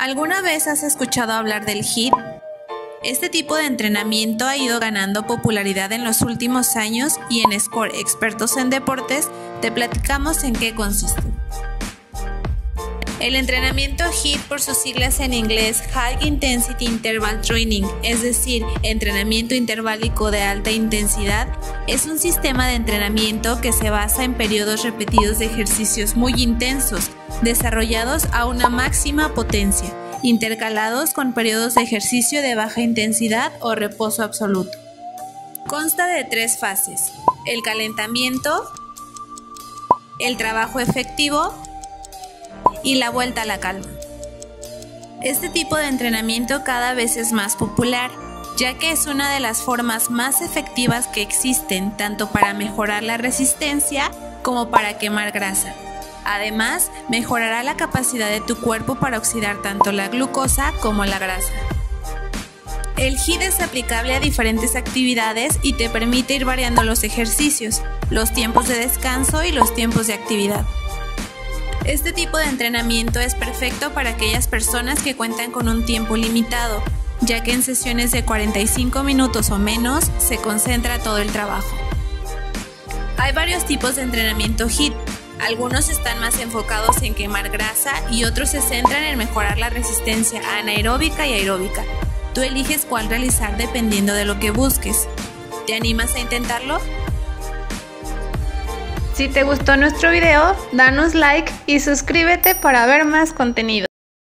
¿Alguna vez has escuchado hablar del HIIT? Este tipo de entrenamiento ha ido ganando popularidad en los últimos años y en Score Expertos en Deportes te platicamos en qué consiste. El entrenamiento HIIT por sus siglas en inglés High Intensity Interval Training, es decir, entrenamiento interválico de alta intensidad, es un sistema de entrenamiento que se basa en periodos repetidos de ejercicios muy intensos, desarrollados a una máxima potencia, intercalados con periodos de ejercicio de baja intensidad o reposo absoluto. Consta de tres fases, el calentamiento, el trabajo efectivo y la vuelta a la calma. Este tipo de entrenamiento cada vez es más popular, ya que es una de las formas más efectivas que existen tanto para mejorar la resistencia como para quemar grasa. Además, mejorará la capacidad de tu cuerpo para oxidar tanto la glucosa como la grasa. El HIIT es aplicable a diferentes actividades y te permite ir variando los ejercicios, los tiempos de descanso y los tiempos de actividad. Este tipo de entrenamiento es perfecto para aquellas personas que cuentan con un tiempo limitado, ya que en sesiones de 45 minutos o menos se concentra todo el trabajo. Hay varios tipos de entrenamiento HIIT. Algunos están más enfocados en quemar grasa y otros se centran en mejorar la resistencia anaeróbica y aeróbica. Tú eliges cuál realizar dependiendo de lo que busques. ¿Te animas a intentarlo? Si te gustó nuestro video, danos like y suscríbete para ver más contenido.